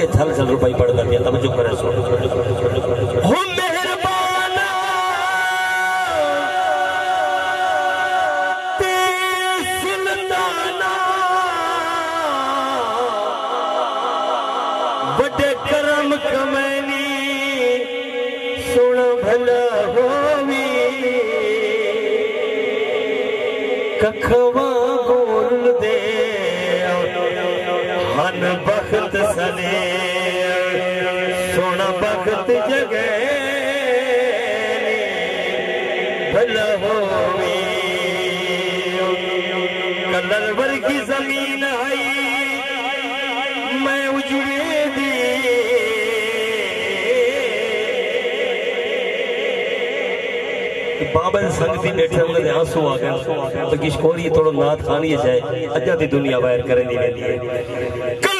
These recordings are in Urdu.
یہ دھکے جھل روپائی پڑھ کر دیا توجہ کرے سو ہم مہربانا۔ بڑے کرم کمینی۔ سن بھلا ہووی ککھواں گول دے۔ ہن بخت کلر کی زمین آئی، میں اجڑے دی بابا سنگتی بیٹھے ہوں گے آنسو آ گئے۔ تو کشکوری تھوڑا نات خانی جائے، اجا دی دنیا باہر کریں دی کل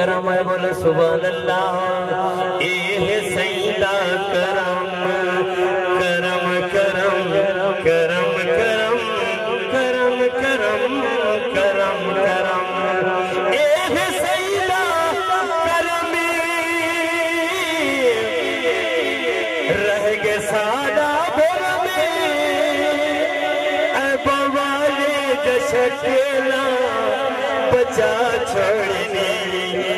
جند کرم ہے بول سبحان اللہ اے سیدہ کرم کرم کرم کرم کرم کرم کرم کرم کرم اے سیدہ کرم رہ گے سادہ بول میں اے بوالے دشکلا بچا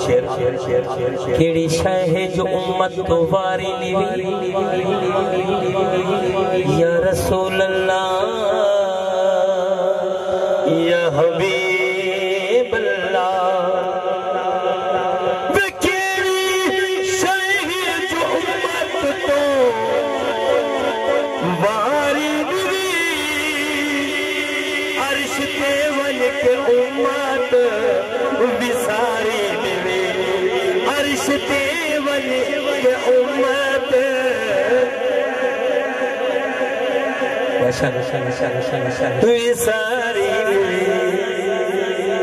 شیر کیڑی شے ہے جو امت تو واری نہیں یا رسول اللہ یا حبیب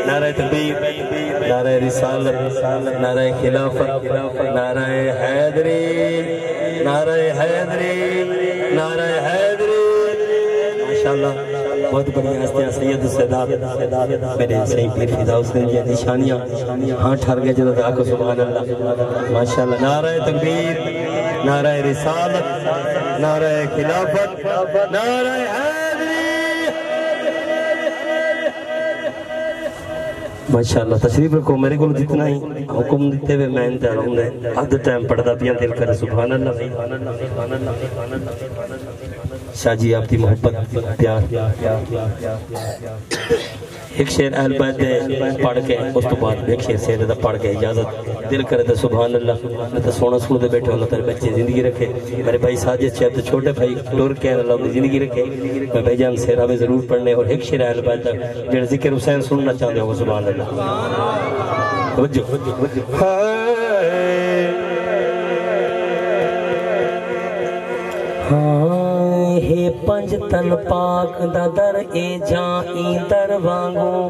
نعرہ تکبیر نعرہ رسالت نعرہ خلافت نعرہ حیدری نعرہ حیدری نعرہ حیدری ماشاءاللہ بہت بڑی ہستیاں سید السادات۔ میرے صحیح پیر فدا حسین یہ نشانیاں ہاں ٹھر گئے جدہ آکو سبحان اللہ۔ ماشاءاللہ، نعرہ تکبیر، نعرہ رسالت، نعرہ خلافت، نعرہ حیدری ماشاءاللہ، تشریف رکھو، میرے کو جتنا ہی حکم دیتے ہوئے میں انتہا رہوں گے حد ٹائم پڑھتا پیا دل کر سبحان اللہ۔ شاہ جی آپ کی محبت، پیار۔ ایک شیر اہل بیت دے پڑھ کے، اس تو بعد ایک شیر سیدہ دا پڑھ کے اجازت۔ دل کرے تو سبحان اللہ نہ تو سونا سونا دے بیٹھے اللہ تیرے بچے زندگی رکھے۔ میرے بھائی ساجد چاہتے تو چھوٹے بھائی ٹور کے اللہ انہیں زندگی رکھے۔ میں بھائی جان سیرہ میں ضرور پڑھنے اور ایک شیر اہل بیت دا جڑا ذکر حسین سننا چاہتے ہو سبحان اللہ۔ توجہ۔ ہاں ہے پنج تن پاک دا در اے ای در وانگو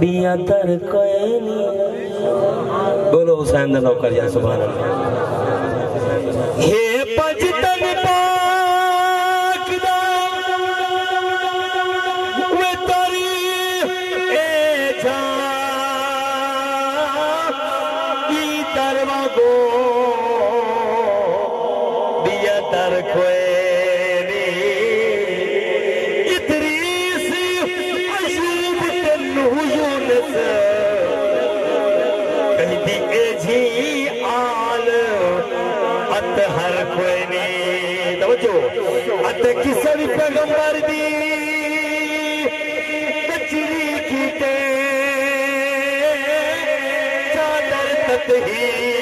بیا در کوئی نہیں بولو حسین دا نوکر یا سبحان اللہ ہے پنج تن پاک دا وے تری اے در وانگو بیا در کوئی ات ہر کوئی نہیں توجہ ات کسے بھی پیغمبر دی کچری کیتے چادر تطہیر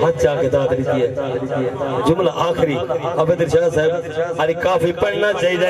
سید جا کے داد رہی ہے۔ جملہ آخری اب ادھر صاحب ارے کافی پڑھنا چاہیے۔